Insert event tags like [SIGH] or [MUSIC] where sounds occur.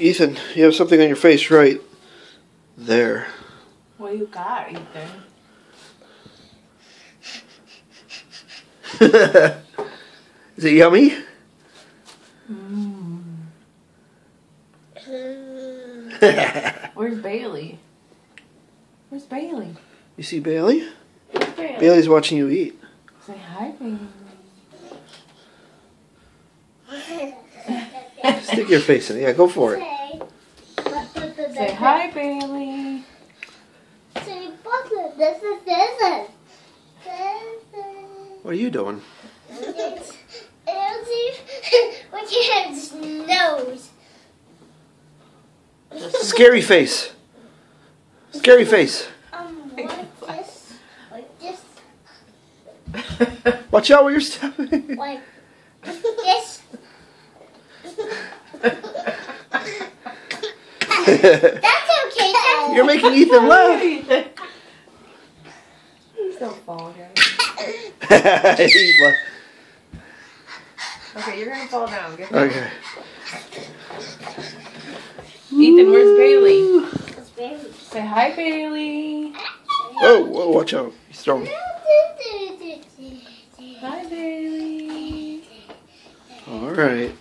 Ethan, you have something on your face right there. What you got, Ethan? [LAUGHS] Is it yummy? Mm. Where's Bailey? Where's Bailey? You see Bailey? Bailey? Bailey's watching you eat. Say hi, Bailey. Stick your face in it. Yeah, go for it. Say hi, Bailey. Say butler. This is scissors. What are you doing? It's Look at his nose. Scary face. Scary face. Um, like this, like this, Watch out where you're stepping. like this. [LAUGHS] That's okay. That's you're making Ethan laugh. He's so fall, guys. He's like- Okay, you're gonna fall down. Get okay. Ethan, where's Bailey? It's very. Say hi, Bailey. Whoa, whoa, watch out. He's throwing. [LAUGHS] Hi, Bailey. All right.